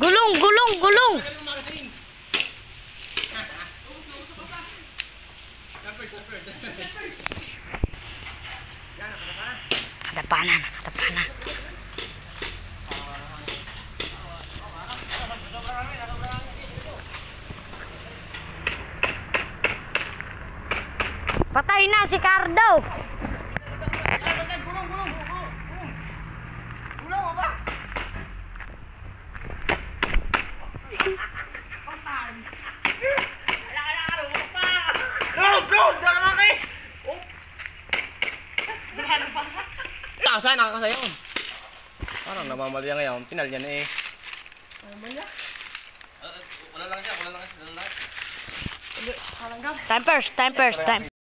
na. Nakatapa na, nakatapa na. Patay na si Cardo. Gulong, gulong, gulong. Gulong, ba? Bro! Dala na kay! Tasa, nakakasayaw. Parang namamali yan ngayon. Pinal yan eh. Wala lang siya, wala lang siya. Time first, time first, time.